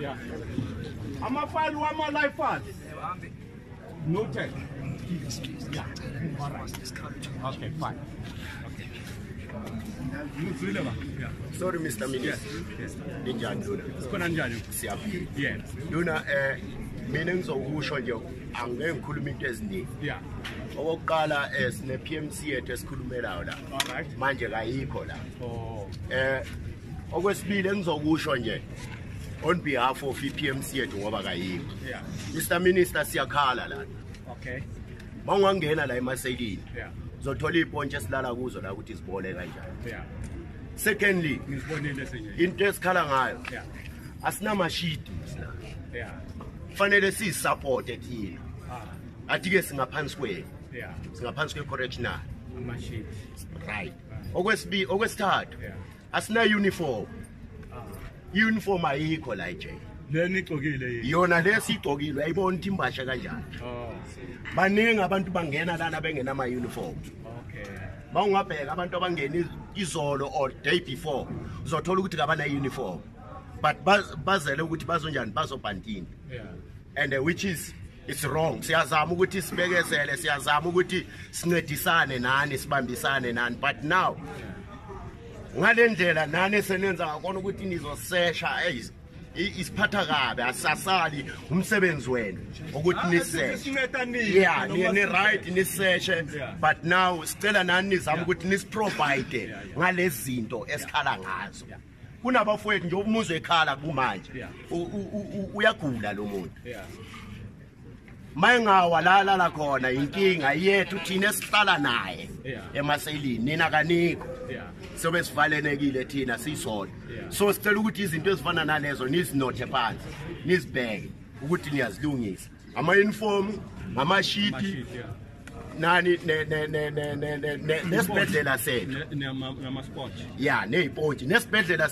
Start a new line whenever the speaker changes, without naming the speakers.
Yeah. Amafile wama life files. Noted. Yeah. All right. Okay, fine. Ngizwile ba? Yeah.
sorry mr minister
Yes.
ninjani luna
Sikhona njani?
siyaphila
Yeah.
luna eh mina ngizokusho nje angeke ngikhuluma into eziningi
Yeah.
Okokuqala eh sine PMC yethu esikhulumelayo la. Manje kayikho la. Eh okwesibili engizokusho nje on behalf of iPMC yethu ngoba kayikho. Mr Minister siyakhala la.
Okay.
mawungangena la emaseyilini
Yeah.
uzothola ipontshi esilala kuzo la ukuthi sibole kanjani. Secondly into esikhala ngayo asinamashidi sina
Yeah.
kufanele siyisupport thina.
Ah.
athi ke singaphansi kwe
Yeah.
singaphansi kwe correctional
Machine.
right okwesibi okwesithathu
Yeah.
asina uniform
Ah.
uniform ayikho la nje
Leni igcokile yini?
yona lesiyigcokile ayibona ukuthi imbasha kanjani
Oh.
baningi abantu bangena lana bengenama uniform
Okay.
mawungabheka abantu abangena izolo or day before uzothola ukuthi kabana uniform but baz- bazele ukuthi bazonjani bazobhantini
Yeah.
and uh, which is it's wrong. Siyazama ukuthi sibekezele siyazama ukuthi sincedisane nani sibambisane nani. But now ngale ndlela nani senenza ngakona ukuthi nizosesha isiphatha kabi asasali umsebenzi wenu ukuthi niseshe.
Sinceda nini?
yeah ni, ni right niseshe. But now sicela nani nizama ukuthi nisiprovide ngalezi zinto esikhala ngazo. Kunabafowethu nje umuzwe ekhala kumanje. Uyagula lo muntu. Mayengawalala khona inkinga yethu thina esihlala naye emaseyilini nina kanikho sobe sivalenekile thina
Yeah.
so sicela ukuthi izinto ezifana nalezo nizinothe phansi nizibheke ukuthi niyazilungisa. Ama-uniform ngamashiti nani ne- ne- ne- ne- ne- ne- ne- nesibhedlela sethu. Ya ney'pontshi nesibhedlela